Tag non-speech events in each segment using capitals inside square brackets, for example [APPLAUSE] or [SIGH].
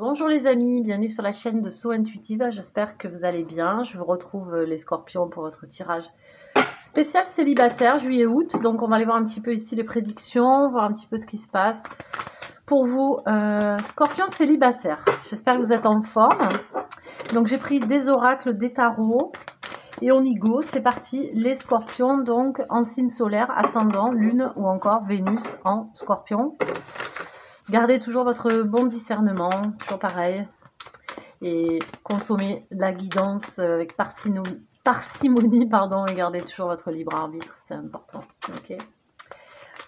Bonjour les amis, bienvenue sur la chaîne de So Intuitive, j'espère que vous allez bien. Je vous retrouve euh, les scorpions pour votre tirage spécial célibataire juillet-août. Donc on va aller voir un petit peu ici les prédictions, voir un petit peu ce qui se passe. Pour vous, euh, scorpion célibataire, j'espère que vous êtes en forme. Donc j'ai pris des oracles, des tarots et on y go, c'est parti. Les scorpions, donc en signe solaire, ascendant, lune ou encore Vénus en scorpion. Gardez toujours votre bon discernement, toujours pareil. Et consommez la guidance avec parcimonie, pardon, et gardez toujours votre libre arbitre, c'est important.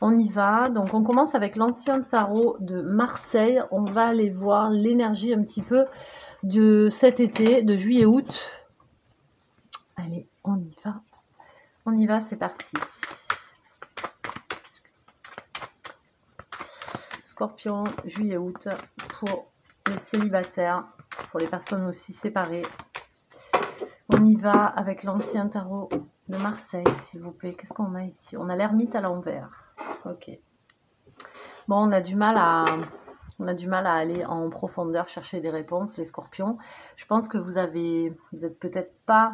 On y va. Donc, on commence avec l'ancien tarot de Marseille. On va aller voir l'énergie un petit peu de cet été, de juillet-août. Allez, on y va. On y va, c'est parti. Scorpion, juillet-août pour les célibataires, pour les personnes aussi séparées. On y va avec l'ancien tarot de Marseille, s'il vous plaît. Qu'est-ce qu'on a ici? On a l'ermite à l'envers. Ok. Bon, on a du mal à... On a du mal à aller en profondeur chercher des réponses, les scorpions. Je pense que vous avez, vous êtes peut-être pas,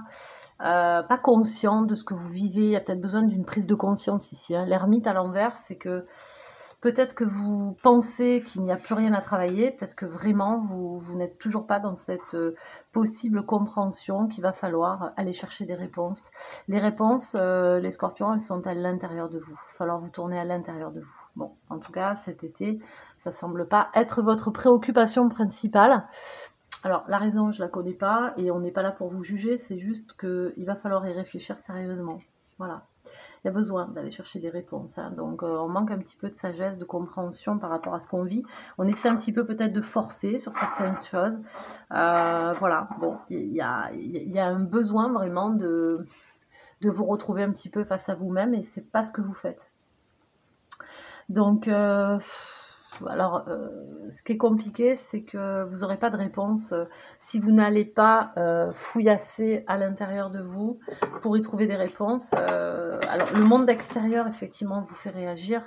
euh, pas conscient de ce que vous vivez. Il y a peut-être besoin d'une prise de conscience ici. Hein. L'ermite à l'envers, c'est que Peut-être que vous pensez qu'il n'y a plus rien à travailler, peut-être que vraiment vous, n'êtes toujours pas dans cette euh, possible compréhension qu'il va falloir aller chercher des réponses. Les réponses, euh, les scorpions, elles sont à l'intérieur de vous. Il va falloir vous tourner à l'intérieur de vous. Bon, en tout cas, cet été, ça semble pas être votre préoccupation principale. Alors, la raison, je la connais pas et on n'est pas là pour vous juger, c'est juste qu'il va falloir y réfléchir sérieusement. Voilà il y a besoin d'aller chercher des réponses. Hein. Donc euh, on manque un petit peu de sagesse, de compréhension par rapport à ce qu'on vit. On essaie un petit peu peut-être de forcer sur certaines choses. Euh, voilà, bon, il y a, y un besoin vraiment de, de vous retrouver un petit peu face à vous-même et c'est pas ce que vous faites. Donc... Euh, alors, euh, ce qui est compliqué, c'est que vous n'aurez pas de réponse euh, si vous n'allez pas euh, fouillasser à l'intérieur de vous pour y trouver des réponses. alors, le monde extérieur, effectivement, vous fait réagir,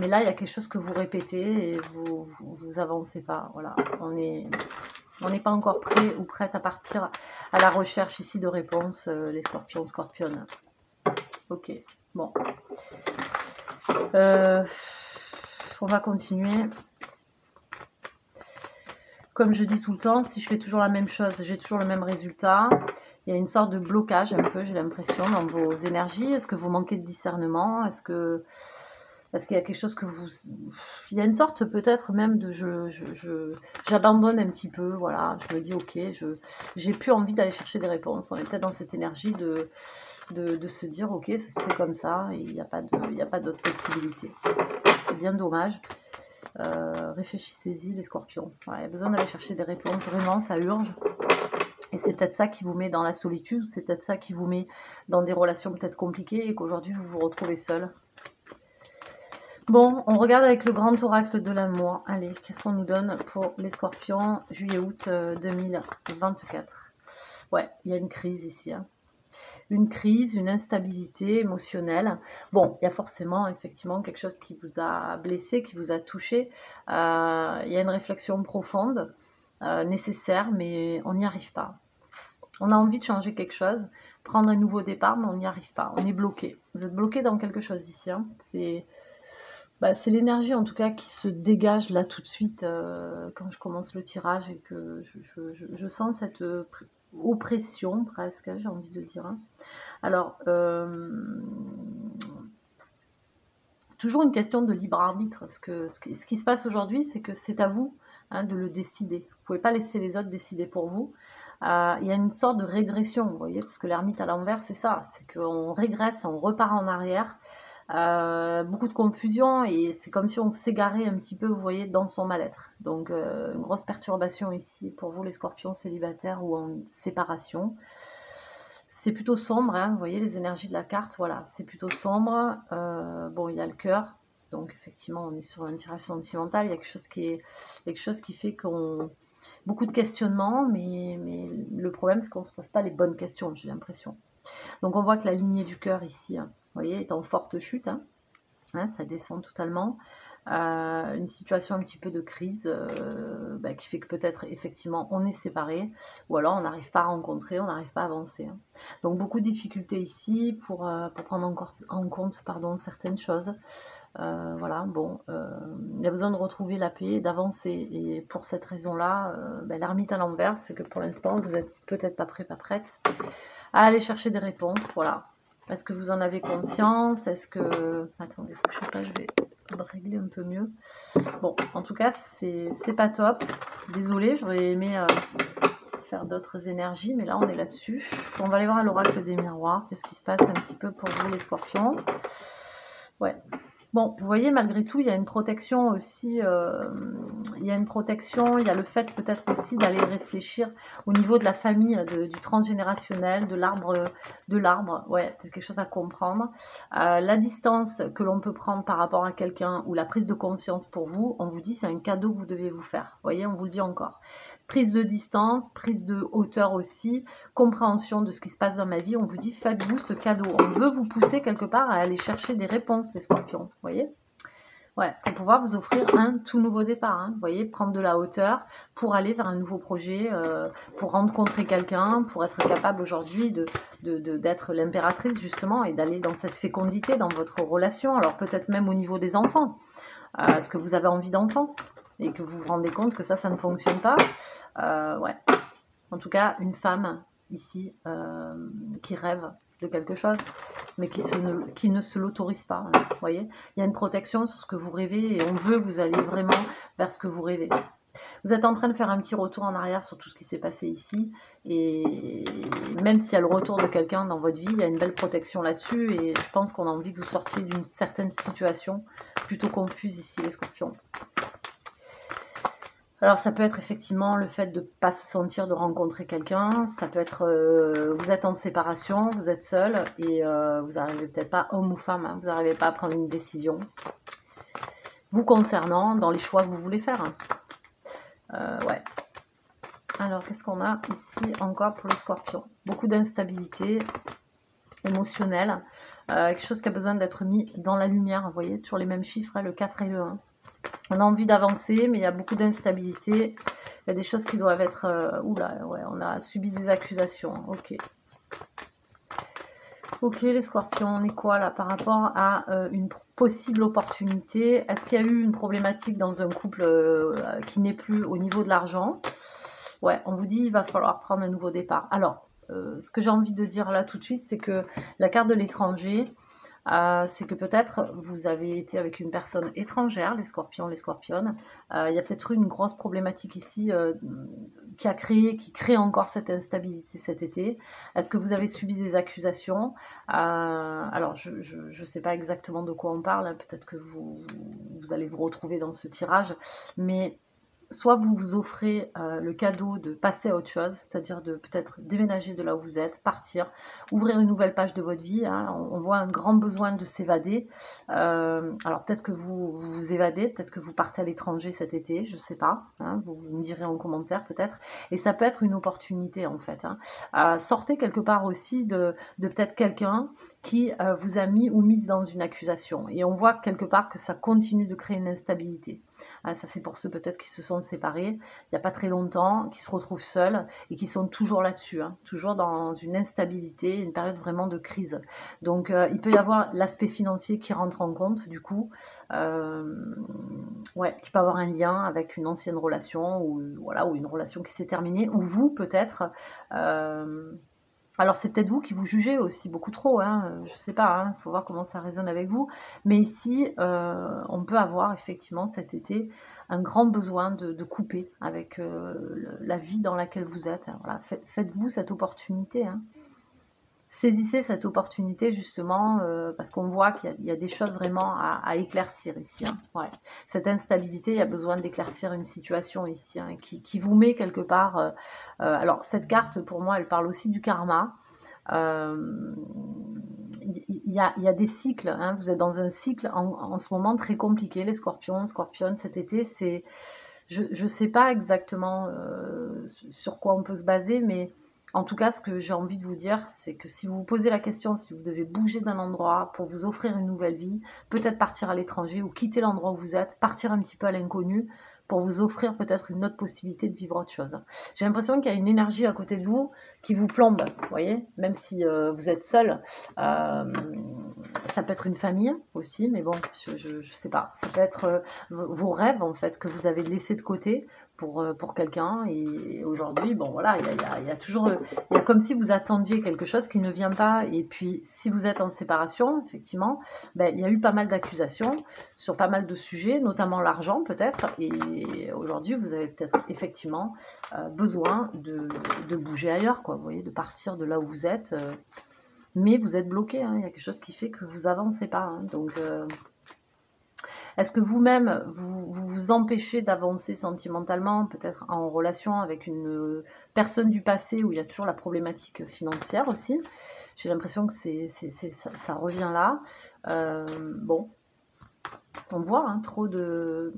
mais là, il y a quelque chose que vous répétez et vous, vous, avancez pas. Voilà, on n'est pas encore prêt ou prête à partir à la recherche ici de réponses, les scorpions, scorpionnes. Ok, bon. Euh, on va continuer. Comme je dis tout le temps, si je fais toujours la même chose, j'ai toujours le même résultat. Il y a une sorte de blocage un peu, j'ai l'impression, dans vos énergies. Est-ce que vous manquez de discernement? Est-ce qu'il y a quelque chose que vous... Il y a une sorte peut-être même de... je, j'abandonne un petit peu, voilà. Je me dis, ok, j'ai plus envie d'aller chercher des réponses. On est peut-être dans cette énergie de, de, se dire, ok, c'est comme ça, il n'y a pas d'autre possibilité bien dommage. Euh, réfléchissez-y les scorpions. il y a besoin d'aller chercher des réponses, vraiment ça urge. Et c'est peut-être ça qui vous met dans la solitude, c'est peut-être ça qui vous met dans des relations peut-être compliquées et qu'aujourd'hui vous vous retrouvez seul. Bon, on regarde avec le grand oracle de l'amour. Allez, qu'est-ce qu'on nous donne pour les scorpions juillet-août 2024 euh, Ouais, il y a une crise ici. Hein une crise, une instabilité émotionnelle. Bon, il y a forcément effectivement quelque chose qui vous a blessé, qui vous a touché. Euh, il y a une réflexion profonde, euh, nécessaire, mais on n'y arrive pas. On a envie de changer quelque chose, prendre un nouveau départ, mais on n'y arrive pas. On est bloqué. Vous êtes bloqué dans quelque chose ici. Hein. Bah, c'est l'énergie en tout cas qui se dégage là tout de suite euh, quand je commence le tirage et que je sens cette oppression presque, j'ai envie de dire. Hein. Alors, euh, toujours une question de libre arbitre. Ce, que, ce, qui, se passe aujourd'hui, c'est que c'est à vous hein, de le décider. Vous ne pouvez pas laisser les autres décider pour vous. Euh, il y a une sorte de régression, vous voyez, parce que l'ermite à l'envers, c'est ça, c'est qu'on régresse, on repart en arrière, euh, beaucoup de confusion et c'est comme si on s'égarait un petit peu, vous voyez, dans son mal-être. Donc, euh, une grosse perturbation ici pour vous, les scorpions célibataires ou en séparation. C'est plutôt sombre, hein, vous voyez les énergies de la carte, voilà, c'est plutôt sombre. Euh, bon, il y a le cœur, donc effectivement, on est sur un tirage sentimental. Il y a quelque chose qui, fait qu'on. Beaucoup de questionnements, mais, mais le problème, c'est qu'on ne se pose pas les bonnes questions, j'ai l'impression. Donc, on voit que la lignée du cœur ici, hein, vous voyez, est en forte chute. Hein. Hein, ça descend totalement. euh, une situation un petit peu de crise bah, qui fait que peut-être effectivement on est séparés ou alors on n'arrive pas à rencontrer, on n'arrive pas à avancer. Hein. Donc beaucoup de difficultés ici pour, pour prendre encore en compte pardon, certaines choses. Euh, voilà, bon, euh, il y a besoin de retrouver la paix, d'avancer. Et pour cette raison-là, euh, ben, l'ermite à l'envers, c'est que pour l'instant, vous n'êtes peut-être pas prêt, pas prête à aller chercher des réponses. Voilà. Est-ce que vous en avez conscience? Est-ce que... Attendez, je sais pas, je vais régler un peu mieux. Bon, en tout cas, c'est pas top. Désolée, j'aurais aimé faire d'autres énergies, mais là, on est là-dessus. On va aller voir l'oracle des miroirs. Qu'est-ce qui se passe un petit peu pour vous, les scorpions Ouais, Bon, vous voyez, malgré tout, il y a une protection aussi, euh, il y a une protection, il y a le fait peut-être aussi d'aller réfléchir au niveau de la famille, du transgénérationnel, de l'arbre, de l'arbre, ouais, c'est quelque chose à comprendre. Euh, la distance que l'on peut prendre par rapport à quelqu'un ou la prise de conscience pour vous, on vous dit c'est un cadeau que vous devez vous faire. Vous voyez, on vous le dit encore prise de distance, prise de hauteur aussi, compréhension de ce qui se passe dans ma vie. On vous dit, faites-vous ce cadeau. On veut vous pousser quelque part à aller chercher des réponses, les scorpions. Vous voyez? Ouais, pour pouvoir vous offrir un tout nouveau départ. Hein. Vous voyez, prendre de la hauteur pour aller vers un nouveau projet, euh, pour rencontrer quelqu'un, pour être capable aujourd'hui de, d'être l'impératrice justement et d'aller dans cette fécondité dans votre relation. Alors peut-être même au niveau des enfants. Euh, est-ce que vous avez envie d'enfants et que vous vous rendez compte que ça, ça ne fonctionne pas euh, Ouais. En tout cas, une femme ici euh, qui rêve de quelque chose, mais qui, ne, qui ne se l'autorise pas. Vous voyez Il y a une protection sur ce que vous rêvez et on veut que vous alliez vraiment vers ce que vous rêvez. Vous êtes en train de faire un petit retour en arrière sur tout ce qui s'est passé ici. Et même s'il y a le retour de quelqu'un dans votre vie, il y a une belle protection là-dessus. Et je pense qu'on a envie que vous sortiez d'une certaine situation plutôt confuse ici, les scorpions. Alors ça peut être effectivement le fait de ne pas se sentir de rencontrer quelqu'un, ça peut être euh, vous êtes en séparation, vous êtes seul et euh, vous n'arrivez peut-être pas, homme ou femme, hein, vous n'arrivez pas à prendre une décision vous concernant dans les choix que vous voulez faire. Euh, ouais. Alors, qu'est-ce qu'on a ici encore pour les scorpions Beaucoup d'instabilité émotionnelle. Quelque chose qui a besoin d'être mis dans la lumière. Vous voyez, toujours les mêmes chiffres, hein, le 4 et le 1. On a envie d'avancer, mais il y a beaucoup d'instabilité. Il y a des choses qui doivent être... Euh, oula, ouais, on a subi des accusations. Ok. Ok, les scorpions, on est quoi là par rapport à euh, une possible opportunité? Est-ce qu'il y a eu une problématique dans un couple euh, qui n'est plus au niveau de l'argent? Ouais, on vous dit il va falloir prendre un nouveau départ. Alors, ce que j'ai envie de dire là tout de suite, c'est que la carte de l'étranger, euh, c'est que peut-être vous avez été avec une personne étrangère, les scorpions, les scorpionnes. Euh, il y a peut-être eu une grosse problématique ici euh, qui a créé, qui crée encore cette instabilité cet été. Est-ce que vous avez subi des accusations? Alors, je ne sais pas exactement de quoi on parle. Hein. Peut-être que vous, vous allez vous retrouver dans ce tirage, mais soit vous vous offrez euh, le cadeau de passer à autre chose, c'est-à-dire de peut-être déménager de là où vous êtes, partir, ouvrir une nouvelle page de votre vie. Hein. On, voit un grand besoin de s'évader. Euh, alors peut-être que vous, vous, évadez, peut-être que vous partez à l'étranger cet été, je ne sais pas. Hein. vous, me direz en commentaire peut-être. Et ça peut être une opportunité en fait. Hein. Euh, sortez quelque part aussi de, de peut-être quelqu'un qui vous a mis ou mise dans une accusation. Et on voit quelque part que ça continue de créer une instabilité. Ah, ça, c'est pour ceux peut-être qui se sont séparés il n'y a pas très longtemps, qui se retrouvent seuls et qui sont toujours là-dessus, hein. toujours dans une instabilité, une période vraiment de crise. Donc, euh, il peut y avoir l'aspect financier qui rentre en compte, du coup, euh, ouais, qui peut avoir un lien avec une ancienne relation ou, voilà, ou une relation qui s'est terminée, ou vous, peut-être. Euh, alors c'est peut-être vous qui vous jugez aussi beaucoup trop, hein, je sais pas, il hein, faut voir comment ça résonne avec vous. Mais ici, euh, on peut avoir effectivement cet été un grand besoin de, couper avec euh, la vie dans laquelle vous êtes. Voilà, Faites-vous cette opportunité. Hein saisissez cette opportunité justement euh, parce qu'on voit qu'il y, a des choses vraiment à, éclaircir ici. Hein. Ouais. Cette instabilité, il y a besoin d'éclaircir une situation ici hein, qui, vous met quelque part. Euh, euh, alors cette carte, pour moi, elle parle aussi du karma. Il y, a, des cycles. Hein. Vous êtes dans un cycle en, ce moment très compliqué, les scorpions, scorpionnes, cet été. C'est, je ne sais pas exactement sur quoi on peut se baser, mais en tout cas, ce que j'ai envie de vous dire, c'est que si vous vous posez la question, si vous devez bouger d'un endroit pour vous offrir une nouvelle vie, peut-être partir à l'étranger ou quitter l'endroit où vous êtes, partir un petit peu à l'inconnu, pour vous offrir peut-être une autre possibilité de vivre autre chose. J'ai l'impression qu'il y a une énergie à côté de vous qui vous plombe, vous voyez, même si euh, vous êtes seul. Euh, ça peut être une famille aussi, mais bon, je ne sais pas. Ça peut être euh, vos rêves, en fait, que vous avez laissés de côté pour, pour quelqu'un. Et aujourd'hui, bon, voilà, il y a, toujours... Il y a comme si vous attendiez quelque chose qui ne vient pas. Et puis, si vous êtes en séparation, effectivement, ben, il y a eu pas mal d'accusations sur pas mal de sujets, notamment l'argent, peut-être. Et aujourd'hui, vous avez peut-être effectivement besoin de, de bouger ailleurs, quoi vous voyez, de partir de là où vous êtes. Euh, mais vous êtes bloqué, hein, il y a quelque chose qui fait que vous avancez pas. Hein. donc, euh, est-ce que vous-même, vous, vous, empêchez d'avancer sentimentalement, peut-être en relation avec une personne du passé où il y a toujours la problématique financière aussi? J'ai l'impression que c'est, ça, revient là. Euh, bon, on voit hein, trop de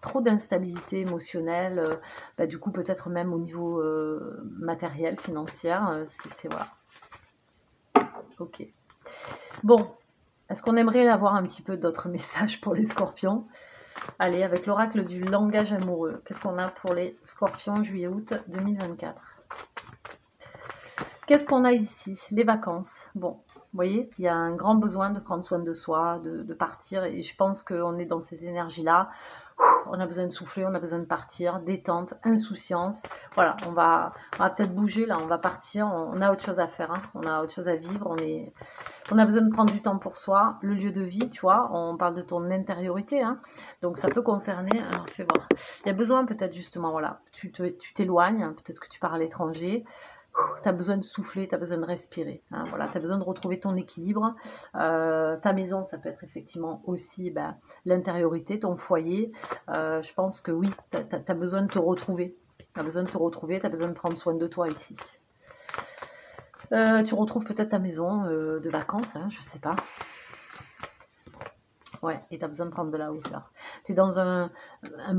trop d'instabilité émotionnelle, euh, bah, du coup peut-être même au niveau euh, matériel, financier, euh, c'est voilà. Ok. Bon, est-ce qu'on aimerait avoir un petit peu d'autres [LAUGHS] messages pour les scorpions? Allez, avec l'oracle du langage amoureux, qu'est-ce qu'on a pour les scorpions juillet-août 2024 Qu'est-ce qu'on a ici? Les vacances. Bon, vous voyez, il y a un grand besoin de prendre soin de soi, de, partir. Et je pense qu'on est dans ces énergies-là. On a besoin de souffler, on a besoin de partir, détente, insouciance. Voilà, on va, va peut-être bouger là, on va partir. On, a autre chose à faire, hein. on a autre chose à vivre. On, est, on a besoin de prendre du temps pour soi. Le lieu de vie, tu vois, on parle de ton intériorité. Hein. donc ça peut concerner. Alors fais voir. Il y a besoin peut-être justement, voilà, tu t'éloignes, peut-être que tu pars à l'étranger tu as besoin de souffler, tu as besoin de respirer. Hein, voilà, tu as besoin de retrouver ton équilibre. Euh, ta maison, ça peut être effectivement aussi ben, l'intériorité, ton foyer. Euh, je pense que oui, tu as, besoin de te retrouver. Tu as besoin de te retrouver, tu besoin de prendre soin de toi ici. Euh, tu retrouves peut-être ta maison de vacances, hein, je sais pas. Ouais, et tu as besoin de prendre de la hauteur. Tu es dans un,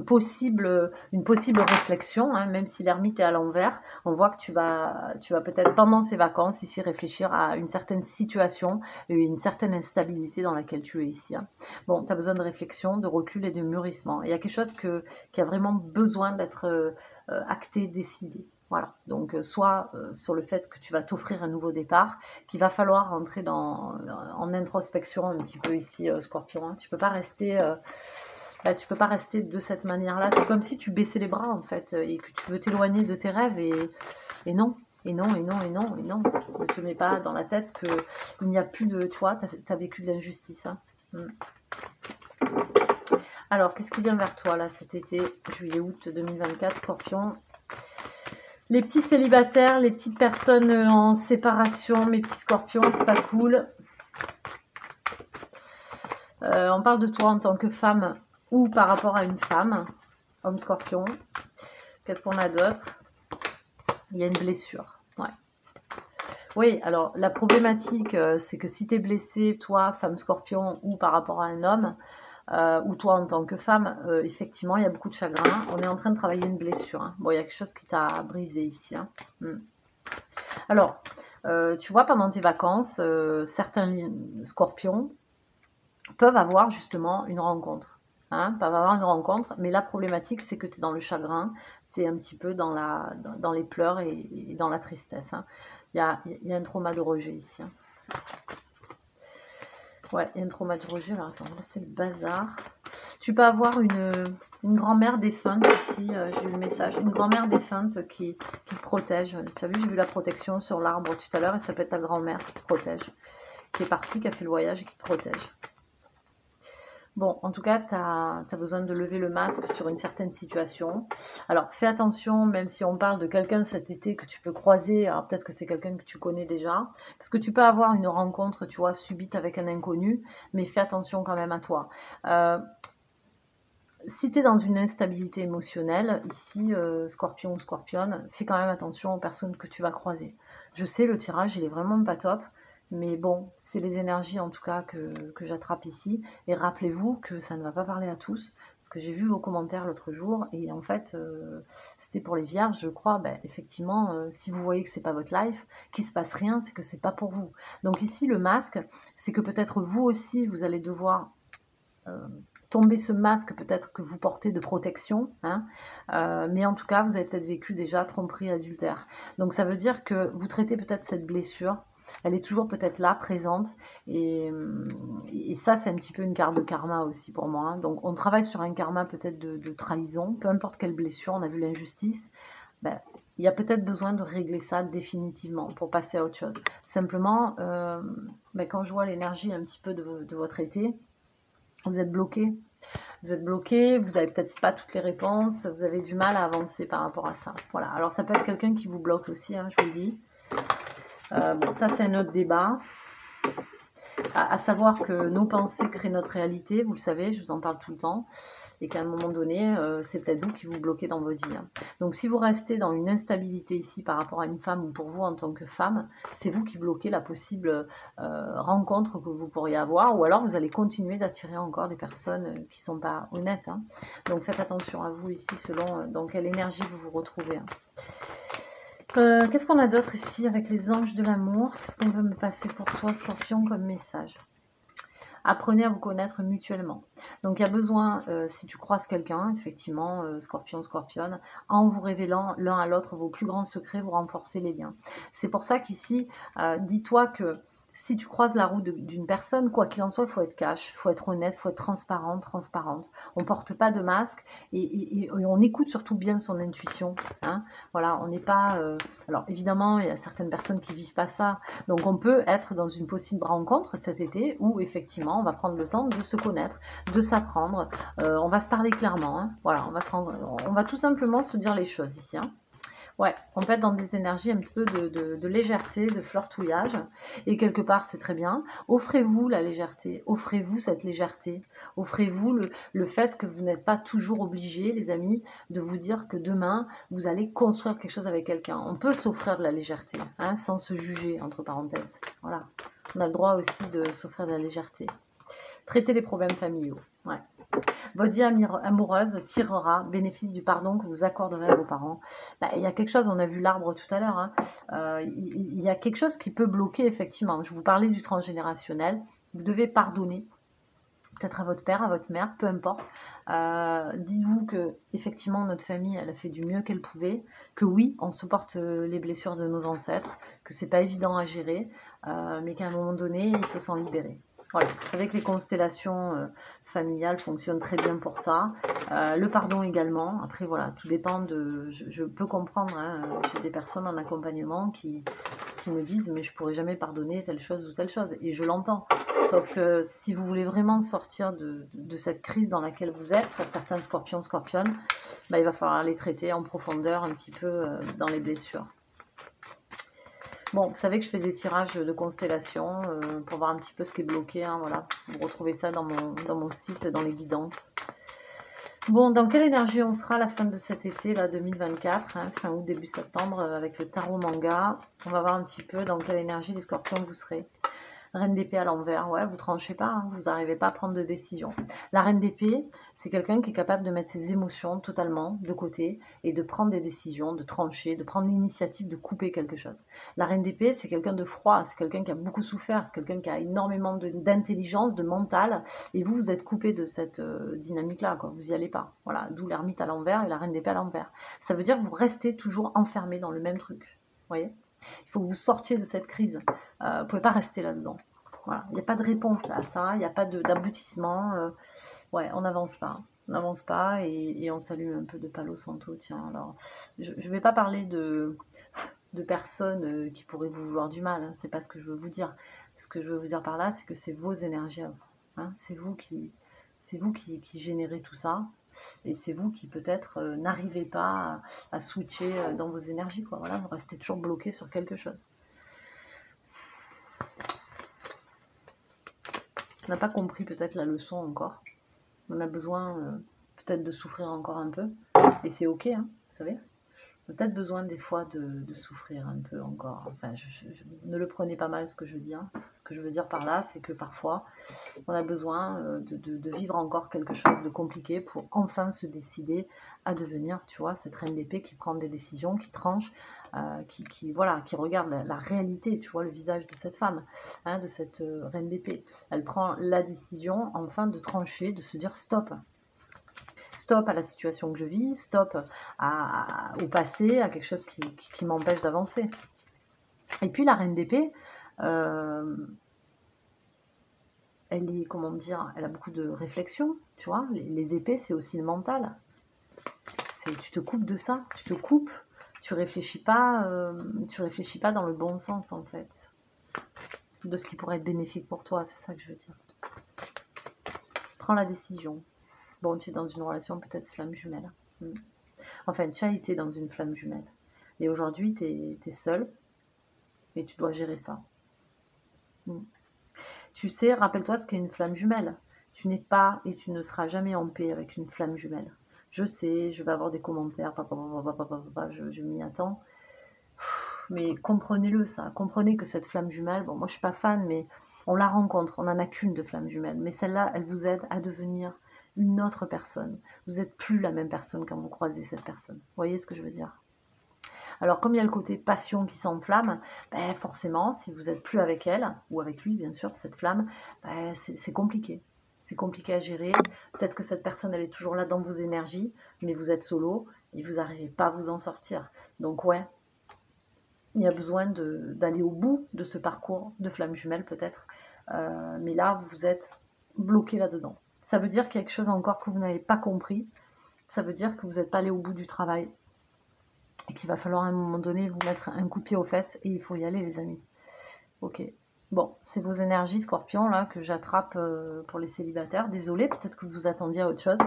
possible, une possible réflexion, hein, même si l'ermite est à l'envers. On voit que tu vas, tu vas peut-être pendant ces vacances ici réfléchir à une certaine situation et une certaine instabilité dans laquelle tu es ici. Hein. Bon, tu as besoin de réflexion, de recul et de mûrissement. Il y a quelque chose que, qui a vraiment besoin d'être euh, acté, décidé. Voilà, donc euh, soit euh, sur le fait que tu vas t'offrir un nouveau départ, qu'il va falloir rentrer dans, en introspection un petit peu ici, euh, Scorpion. Hein. Tu peux pas rester, bah, peux pas rester de cette manière-là. C'est comme si tu baissais les bras en fait et que tu veux t'éloigner de tes rêves et, non. Et non, et non, et non, et non. Ne te mets pas dans la tête qu'il n'y a plus de... Tu vois, tu as, vécu de l'injustice. Hein. Hmm. Alors, qu'est-ce qui vient vers toi là cet été, juillet-août 2024, Scorpion? Les petits célibataires, les petites personnes en séparation, mes petits scorpions, c'est pas cool. Euh, on parle de toi en tant que femme ou par rapport à une femme, homme scorpion. Qu'est-ce qu'on a d'autre? Il y a une blessure. Ouais. Oui, alors la problématique, euh, c'est que si tu es blessé, toi, femme scorpion, ou par rapport à un homme, euh, ou toi en tant que femme, euh, effectivement, il y a beaucoup de chagrin. On est en train de travailler une blessure. Hein. Bon, il y a quelque chose qui t'a brisé ici. Hein. Hmm. Alors, euh, tu vois, pendant tes vacances, certains scorpions peuvent avoir justement une rencontre. Hein, peuvent avoir une rencontre, mais la problématique, c'est que tu es dans le chagrin, tu es un petit peu dans, la, dans, les pleurs et, dans la tristesse. Il y a, y, a, un trauma de rejet ici. Ouais, il y a une trauma de rejet. Alors attends, là c'est le bazar. Tu peux avoir une, grand-mère défunte ici. Euh, j'ai eu le message. Une grand-mère défunte qui, qui te protège. Tu as vu, j'ai vu la protection sur l'arbre tout à l'heure. Et ça peut être ta grand-mère qui te protège. Qui est partie, qui a fait le voyage et qui te protège. Bon, en tout cas, tu as, besoin de lever le masque sur une certaine situation. Alors, fais attention, même si on parle de quelqu'un cet été que tu peux croiser, alors peut-être que c'est quelqu'un que tu connais déjà, parce que tu peux avoir une rencontre, tu vois, subite avec un inconnu, mais fais attention quand même à toi. Euh, si tu es dans une instabilité émotionnelle, ici, euh, scorpion ou scorpionne, fais quand même attention aux personnes que tu vas croiser. Je sais, le tirage, il est vraiment pas top. Mais bon, c'est les énergies en tout cas que, j'attrape ici. Et rappelez-vous que ça ne va pas parler à tous. Parce que j'ai vu vos commentaires l'autre jour. Et en fait, euh, c'était pour les vierges, je crois. Ben, effectivement, euh, si vous voyez que c'est pas votre life, qu'il se passe rien, c'est que c'est pas pour vous. Donc ici, le masque, c'est que peut-être vous aussi, vous allez devoir euh, tomber ce masque peut-être que vous portez de protection, hein. mais en tout cas, vous avez peut-être vécu déjà tromperie adultère. Donc ça veut dire que vous traitez peut-être cette blessure elle est toujours peut-être là, présente. Et, ça, c'est un petit peu une carte de karma aussi pour moi. Donc, on travaille sur un karma peut-être de, trahison, peu importe quelle blessure, on a vu l'injustice. Ben, il y a peut-être besoin de régler ça définitivement pour passer à autre chose. Simplement, euh, ben, quand je vois l'énergie un petit peu de, votre été, vous êtes bloqué. Vous êtes bloqué, vous n'avez peut-être pas toutes les réponses, vous avez du mal à avancer par rapport à ça. Voilà. Alors ça peut être quelqu'un qui vous bloque aussi, hein, je vous le dis. Euh, bon, ça c'est un autre débat. À, savoir que nos pensées créent notre réalité, vous le savez, je vous en parle tout le temps, et qu'à un moment donné, euh, c'est peut-être vous qui vous bloquez dans vie. Hein. Donc si vous restez dans une instabilité ici par rapport à une femme ou pour vous en tant que femme, c'est vous qui bloquez la possible euh, rencontre que vous pourriez avoir, ou alors vous allez continuer d'attirer encore des personnes qui ne sont pas honnêtes. Hein. Donc faites attention à vous ici selon dans quelle énergie vous vous retrouvez. Hein. Euh, qu'est-ce qu'on a d'autre ici avec les anges de l'amour? Qu'est-ce qu'on veut me passer pour toi, Scorpion, comme message? Apprenez à vous connaître mutuellement. Donc il y a besoin, euh, si tu croises quelqu'un, effectivement, euh, scorpion, scorpionne, en vous révélant l'un à l'autre vos plus grands secrets, vous renforcez les liens. C'est pour ça qu'ici, dis-toi que si tu croises la route d'une personne, quoi qu'il en soit, il faut être cash, il faut être honnête, il faut être transparente, transparente. On porte pas de masque et, on écoute surtout bien son intuition. Hein. Voilà, on n'est pas. Euh, alors évidemment, il y a certaines personnes qui vivent pas ça, donc on peut être dans une possible rencontre cet été où effectivement, on va prendre le temps de se connaître, de s'apprendre. Euh, on va se parler clairement. Hein. Voilà, on va se rendre, on va tout simplement se dire les choses ici. Hein. Ouais, on peut être dans des énergies un petit peu de, légèreté, de flirtouillage. Et quelque part, c'est très bien. Offrez-vous la légèreté, offrez-vous cette légèreté. Offrez-vous le, fait que vous n'êtes pas toujours obligé, les amis, de vous dire que demain, vous allez construire quelque chose avec quelqu'un. On peut s'offrir de la légèreté, hein, sans se juger, entre parenthèses. Voilà. On a le droit aussi de s'offrir de la légèreté. Traitez les problèmes familiaux. Ouais. Votre vie amoureuse tirera bénéfice du pardon que vous accorderez à vos parents. Bah, il y a quelque chose, on a vu l'arbre tout à l'heure, hein. euh, il, y a quelque chose qui peut bloquer effectivement. Je vous parlais du transgénérationnel. Vous devez pardonner peut-être à votre père, à votre mère, peu importe. Euh, dites-vous que effectivement notre famille, a fait du mieux qu'elle pouvait, que oui, on supporte euh, les blessures de nos ancêtres, que c'est pas évident à gérer, mais qu'à un moment donné, il faut s'en libérer. Voilà, vous savez que les constellations euh, familiales fonctionnent très bien pour ça. Euh, le pardon également. Après, voilà, tout dépend de... Je, peux comprendre, hein, j'ai des personnes en accompagnement qui, qui me disent « mais je pourrais jamais pardonner telle chose ou telle chose ». Et je l'entends. Sauf que si vous voulez vraiment sortir de, de, cette crise dans laquelle vous êtes, pour certains scorpions, scorpionnes, bah, il va falloir les traiter en profondeur un petit peu euh, dans les blessures. Bon, vous savez que je fais des tirages de constellations euh, pour voir un petit peu ce qui est bloqué. Hein, voilà. Vous retrouvez ça dans mon, dans mon site, dans les guidances. Bon, dans quelle énergie on sera à la fin de cet été, là, 2024, hein, fin août, début septembre, euh, avec le tarot manga? On va voir un petit peu dans quelle énergie les scorpions vous serez. Reine d'épée à l'envers, ouais, vous tranchez pas, hein, vous n'arrivez pas à prendre de décision. La reine d'épée, c'est quelqu'un qui est capable de mettre ses émotions totalement de côté et de prendre des décisions, de trancher, de prendre l'initiative de couper quelque chose. La reine d'épée, c'est quelqu'un de froid, c'est quelqu'un qui a beaucoup souffert, c'est quelqu'un qui a énormément d'intelligence, de, mental, et vous, vous êtes coupé de cette euh, dynamique-là, quoi. Vous y allez pas. Voilà, d'où l'ermite à l'envers et la reine d'épée à l'envers. Ça veut dire que vous restez toujours enfermé dans le même truc. Voyez? Il faut que vous sortiez de cette crise. Euh, vous ne pouvez pas rester là-dedans. Voilà. Il n'y a pas de réponse à ça, il n'y a pas d'aboutissement. Euh, ouais, on n'avance pas. On n'avance pas et, on salue un peu de Palo Santo. Tiens, alors, je ne vais pas parler de, de personnes euh, qui pourraient vous vouloir du mal. Hein. C'est pas ce que je veux vous dire. Ce que je veux vous dire par là, c'est que c'est vos énergies. Hein. C'est vous qui, vous qui, qui générez tout ça. Et c'est vous qui peut-être euh, n'arrivez pas à, switcher euh, dans vos énergies. Voilà, vous restez toujours bloqué sur quelque chose. On n'a pas compris peut-être la leçon encore. On a besoin euh, peut-être de souffrir encore un peu. Et c'est ok, hein, vous savez. Peut-être besoin des fois de, souffrir un peu encore. Enfin, ne le prenez pas mal ce que je veux dire. Ce que je veux dire par là, c'est que parfois, on a besoin euh, de, vivre encore quelque chose de compliqué pour enfin se décider à devenir, tu vois, cette reine d'épée qui prend des décisions, qui tranche, euh, qui, voilà, qui regarde la, réalité, tu vois, le visage de cette femme, hein, de cette euh, reine d'épée. Elle prend la décision enfin de trancher, de se dire stop stop à la situation que je vis, stop au passé, à quelque chose qui, m'empêche d'avancer. Et puis la reine d'épée, euh, elle est, comment dire, elle a beaucoup de réflexion, tu vois. Les, épées, c'est aussi le mental. Tu te coupes de ça, tu te coupes, tu réfléchis pas, euh, tu réfléchis pas dans le bon sens en fait, de ce qui pourrait être bénéfique pour toi, c'est ça que je veux dire. Prends la décision. Bon, tu es dans une relation peut-être flamme jumelle. Hmm. Enfin, tu as été dans une flamme jumelle. Et aujourd'hui, tu es, seul et tu dois gérer ça. Hmm. Tu sais, rappelle-toi ce qu'est une flamme jumelle. Tu n'es pas et tu ne seras jamais en paix avec une flamme jumelle. Je sais, je vais avoir des commentaires, je, je m'y attends. Mais comprenez-le, ça. Comprenez que cette flamme jumelle, bon, moi je suis pas fan, mais on la rencontre, on n'en a qu'une de flamme jumelle. Mais celle-là, elle vous aide à devenir une autre personne. Vous n'êtes plus la même personne quand vous croisez cette personne. Vous voyez ce que je veux dire? Alors, comme il y a le côté passion qui s'enflamme, ben forcément, si vous n'êtes plus avec elle, ou avec lui, bien sûr, cette flamme, ben c'est compliqué. C'est compliqué à gérer. Peut-être que cette personne, elle est toujours là dans vos énergies, mais vous êtes solo et vous n'arrivez pas à vous en sortir. Donc, ouais, il y a besoin d'aller au bout de ce parcours de flamme jumelle, peut-être. Euh, mais là, vous êtes bloqué là-dedans. Ça veut dire quelque chose encore que vous n'avez pas compris. Ça veut dire que vous n'êtes pas allé au bout du travail. Et qu'il va falloir à un moment donné vous mettre un coup de pied aux fesses. Et il faut y aller, les amis. Ok. Bon, c'est vos énergies, scorpion, là, que j'attrape euh, pour les célibataires. Désolée, peut-être que vous attendiez à autre chose.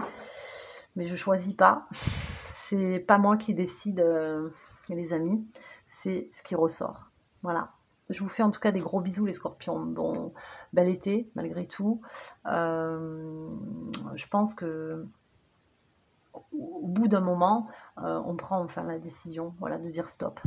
Mais je choisis pas. C'est pas moi qui décide, euh, les amis. C'est ce qui ressort. Voilà. Je vous fais en tout cas des gros bisous les scorpions. Bon, bel été malgré tout. Euh, je pense que au bout d'un moment, euh, on prend enfin la décision voilà, de dire stop.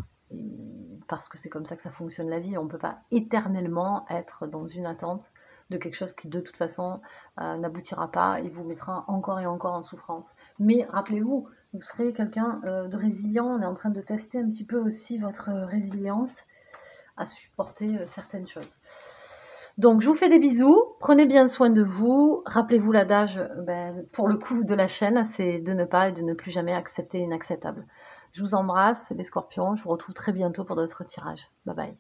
parce que c'est comme ça que ça fonctionne la vie. On ne peut pas éternellement être dans une attente de quelque chose qui de toute façon euh, n'aboutira pas et vous mettra encore et encore en souffrance. Mais rappelez-vous, vous serez quelqu'un de résilient. On est en train de tester un petit peu aussi votre résilience à supporter euh, certaines choses. Donc, je vous fais des bisous. Prenez bien soin de vous. Rappelez-vous l'adage, ben, pour le coup de la chaîne, c'est de ne pas et de ne plus jamais accepter l'inacceptable. Je vous embrasse, les scorpions. Je vous retrouve très bientôt pour d'autres tirages. Bye bye.